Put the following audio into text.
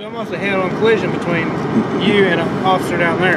It's almost a head-on collision between you and an officer down there.